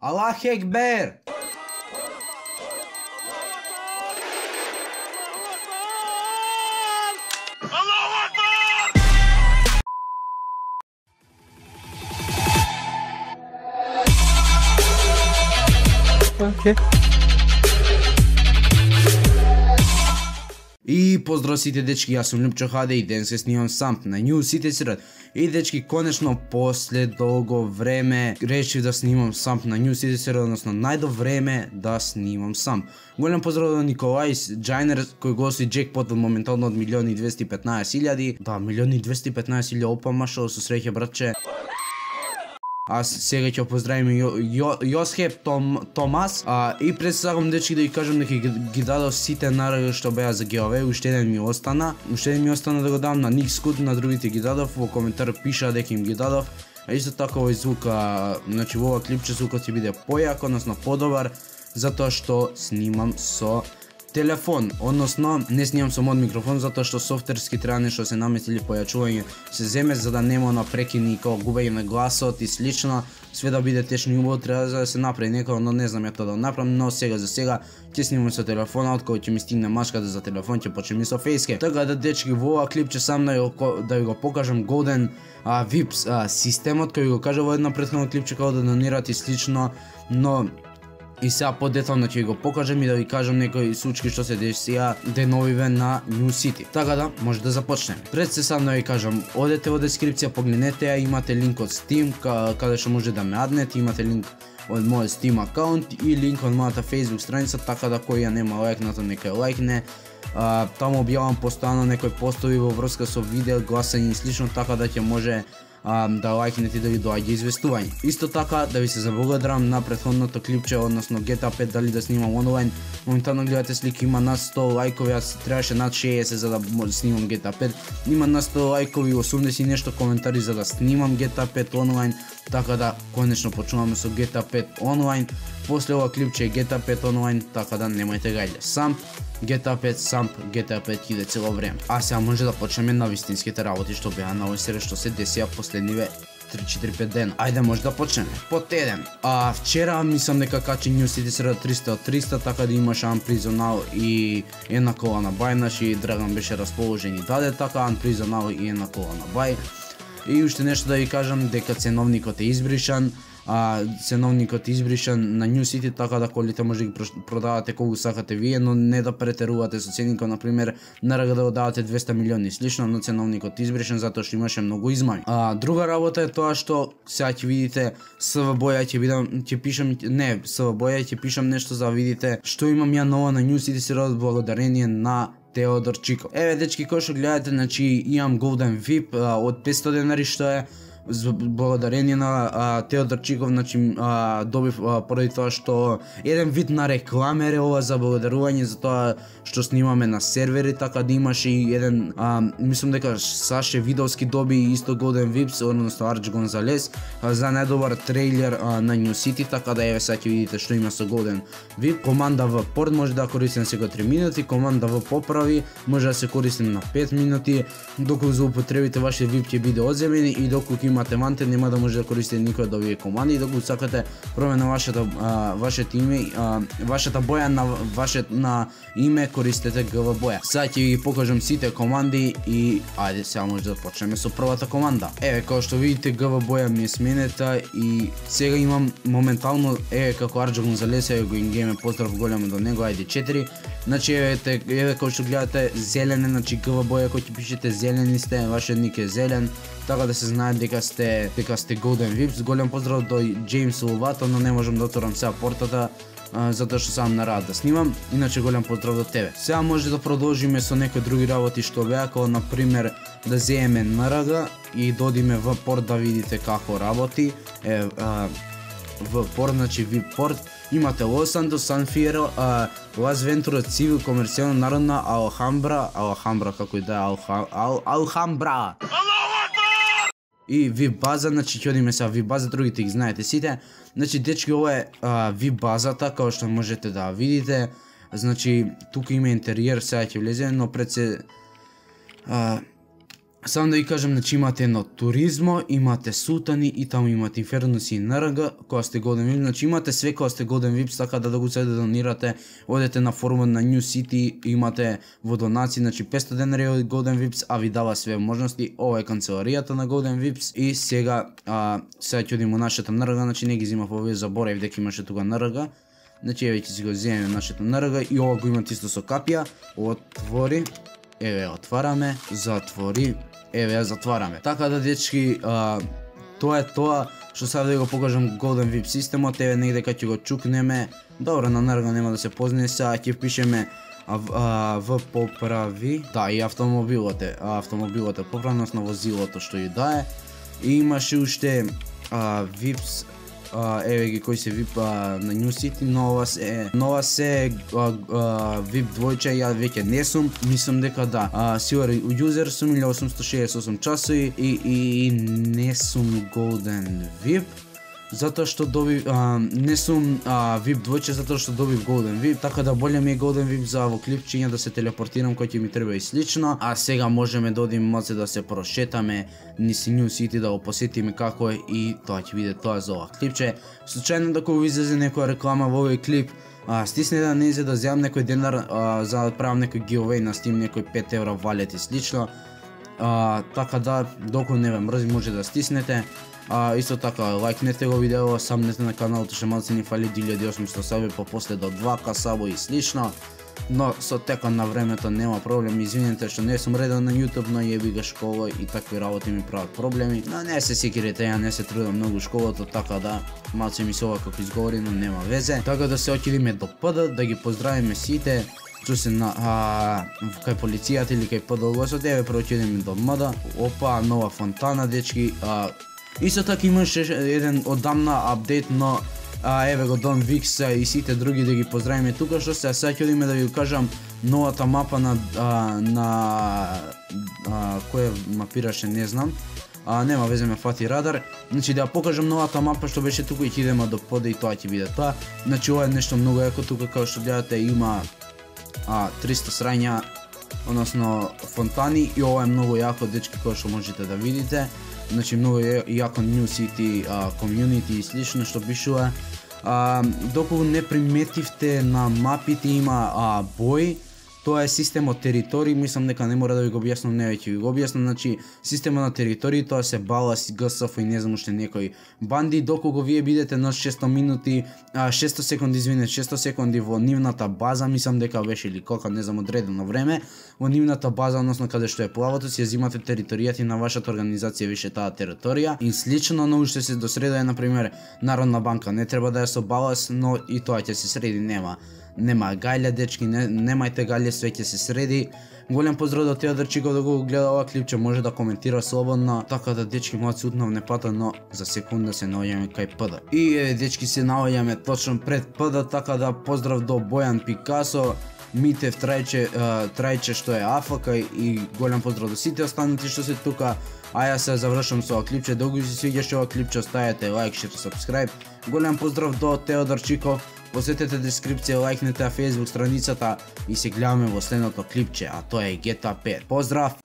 Аллах Екбер! Океј. И поздрав сите дечки, јас сум Лјупчо Хаде и ден се снимам сам на New City Сират. И дечки, конечно, после долго време решив да снимам сам на New City односно најдо време да снимам сам. Голем поздрав до Николај Джайнер кој го оси джекпот моментално од милиони 215 илјади. Да, милиони 215 илјади, опа машал да со среќа братче. Аз сега ќе поздравим Јо, Јо, Јосхеп Том, Томас а, и пред сакам дечки да ви кажам дека ги, ги дадов сите наради што беа за геове, уште еден ми остана. Уште еден ми остана да го дам на Ник Скут, на другите ги дадов, во коментар пиша дека им ги дадов. А исто така овој звук, а, значи во ова клипче звукот ќе биде појак, односно подобар, затоа што снимам со телефон, односно не снимам со мод микрофон затоа што софтверски треба што да се наместили појачување се земе за да нема на прекини како губење на гласот и слично, све да биде тешно и убаво треба да се направи некој, но не знам ја тоа да направам, но сега за сега ќе снимам со телефонот кој ќе ми стигне машката за телефон, ќе почнеме со фејске. Така да дечки во ова клипче сам да го да ја го покажам Golden а, VIPS а, системот кој го кажа во една претходна клипче како да донират и слично, но И сега подетално да ќе го покажам и да ви кажам некои случаи што се десија деновиве на New City. Така да, може да започнеме. Пред се сам да ви кажам, одете во дескрипција, погледнете ја, имате линк од Steam, каде што може да ме аднете, имате линк од мојот Steam аккаунт и линк од мојата Facebook страница, така да кој ја нема лайкната нека ја лајкне. А, таму објавам постојано некои постови во врска со видео, гласање и слично, така да ќе може а, да лајкнете и да ви доаѓа известување. Исто така да ви се заблагодарам на претходното клипче, односно GTA 5 дали да снимам онлайн. Моментално гледате слики има над 100 лајкови, аз требаше над 60 за да може да снимам GTA 5. Има над 100 лајкови, 80 и нешто коментари за да снимам GTA 5 онлайн, така да конечно почнуваме со GTA 5 онлайн. После ова клипче е GTA 5 онлайн, така да немајте гајде. Сам GTA 5 сам, GTA 5 иде цело време. А сега може да почнеме на вистинските работи што беа на овој серијал што се десија последниве 3-4-5 дена. Ајде може да почнеме. Под 1. А вчера мислам дека качи New City среда 300 од 300, така да имаше Unprisonal и една кола на бај, значи Драган беше расположен и даде така Unprisonal и една кола на бај. И уште нешто да ви кажам дека ценовникот е избришан, а ценовникот избришан на New City така да колите може да ги продавате колку сакате вие, но не да претерувате со ценикот, на пример, да давате 200 милиони слично, но ценовникот избришан затоа што имаше многу измами. А друга работа е тоа што сега ќе видите СВ боја ќе видам ќе пишам не, СВ боја ќе пишам нешто за да видите што имам ја ново на New City Сериал благодарение на Теодор Чиков. Еве дечки кој што гледате, значи имам Golden VIP а, од 500 денари што е благодарение на а, Теодор Чиков, значи а, добив а, поради тоа што еден вид на реклама е ова за благодарување за тоа што снимаме на сервери, така да имаше и еден, а, мислам дека Саше Видовски доби исто Golden випс, односно Арч Гонзалес, а, за најдобар трейлер а, на New City, така да еве сега ќе видите што има со Golden вип. Команда в порт може да користим сега 3 минути, команда в поправи може да се користим на 5 минути, доколку злоупотребите вашиот вип ќе биде одземен и доколку имате ванте, нема да може да користите никој од овие команди, доколку да сакате промена вашето вашето име, а, вашата боја на вашето на име користете ГВ боја. Сега ќе ви покажам сите команди и ајде сега може да почнеме со првата команда. Еве како што видите ГВ боја ми е сменета и сега имам моментално еве како Арџо Гонзалес го ингеме поздрав големо до него ајде 4. Значи еве еве како што гледате зелен е, значи ГВ боја кој ќе пишете зелени сте, вашиот ник е зелен, така да се знае дека Така сте дека сте Golden Vips. Голем поздрав до Джеймс Улвато, но не можам да отворам сега портата затоа што сам на рад да снимам. Иначе голем поздрав до тебе. Сега може да продолжиме со некои други работи што беа, како на пример да земеме НРГ и додиме во порт да видите како работи. Е, а, в порт, значи ви порт, имате Лос Сантос, Сан Фиеро, а, Лас Вентура, Цивил, Комерцијално, Народна, Алхамбра, Алхамбра, како и да е, Алха, Ал, Алхамбра! И ви база, значи ќе одиме сега ви база, другите ги знаете сите. Значи дечки ова е а, ви базата, како што можете да видите. Значи тука има интериер, сега ќе влезе, но пред се а, Само да ви кажам, значи имате едно туризмо, имате сутани и таму имате инфернус и нарага, кога сте годен вип, значи имате све кога сте годен вип, така да да го се да донирате, одете на форумот на New City, имате во донаци, значи 500 денари од Golden Vips, а ви дава све можности, ова е канцеларијата на Golden Vips и сега, а, сега ќе одиме нашата нарага, значи не ги зимав овие, заборев дека имаше тука нарага, Значи еве ќе си го земеме нашата нарага и ова го имате исто со капија. Отвори. Еве отвараме, затвори. Еве ја затвараме. Така да дечки, а, тоа е тоа што сега да го покажам Golden VIP системот, еве негде кај ќе го чукнеме. Добро, на нарго нема да се познае, сега ќе пишеме а, а, в поправи, да, и автомобилот е, автомобилот е поправност на возилото што ја да е. И имаше уште а, VIPs а, еве ги кои се VIP а, на New City, нова се нова се а, а, VIP двојче, ја веќе не сум, мислам дека да. А, сигур јузер сум 1868 часови и, и, и не сум Golden VIP затоа што добив а, не сум а, VIP двојче затоа што добив Golden VIP, така да боле ми е Golden VIP за во клипчиња да се телепортирам кој ќе ми треба и слично, а сега можеме да одиме моце да се прошетаме низ New City да го посетиме како е и тоа ќе биде тоа за ова клипче. Случајно да кога излезе некоја реклама во овој клип, а, стисне да не да земам некој денар а, за да правам некој giveaway на Steam, некој 5 евра валет и слично. А, така да, доколку не ве мрзи може да стиснете. А, исто така, лайкнете го видео, самнете на каналот, ше малце ни фали 1800 саби, па после до 2 касабо и слично. Но со тека на времето нема проблем, извинете што не сум реден на YouTube, но јеби га школа и такви работи ми прават проблеми. Но не се секирите, ја не се трудам многу школата, така да малце ми се ова како изговори, но нема везе. Така да се отидиме до ПД, да ги поздравиме сите, што се на а, кај полицијата или кај ПДЛС, еве проќедеме до МД. Опа, нова фонтана, дечки, а, Исто така имаше еден одамна апдейт, но а, еве го Дон Викс и сите други да ги поздравиме тука што се сега ќе одиме да ви кажам новата мапа на а, на а, која мапираше не знам. А, нема везе ме фати радар. Значи да покажам новата мапа што беше тука и ќе идеме до пода и тоа ќе биде тоа. Значи ова е нешто многу јако тука како што гледате има а, 300 срања односно фонтани и ова е многу јако дечки кој што можете да видите значи многу јако New City а, community и слично што бишува. А, доколку не приметивте на мапите има а, бој, Тоа е систем од територии, мислам дека не мора да ви го објаснам, не веќе ви го објаснам, значи система на територии тоа се балас, ГСФ и не знам уште некои банди, доколку вие бидете на 600 минути, а, 600 секунди, извине, 600 секунди во нивната база, мислам дека беше или колка, не знам, одредено време, во нивната база, односно каде што е плавото, си ја земате територијата и на вашата организација више таа територија. И слично но уште се до среда е, например, Народна банка, не треба да е со балас, но и тоа ќе се среди, нема нема гајле дечки, не, немајте гајле, све ќе се среди. Голем поздрав до Теодор Чиков да го гледа ова клипче, може да коментира слободно, така да дечки мојот се утнав не пата, но за секунда се наоѓаме кај ПД. И е, дечки се наоѓаме точно пред ПД, така да поздрав до Бојан Пикасо, Митев Трајче, Трајче што е АФК и голем поздрав до сите останати што се тука. А ја се завршам со ова клипче, доколку се свиѓаше ова клипче, оставете лайк, шер, сабскрајб. Голем поздрав до Теодор Чиков, Посетете дескрипција, лайкнете на Facebook страницата и се гледаме во следното клипче, а тоа е GTA 5. Поздрав!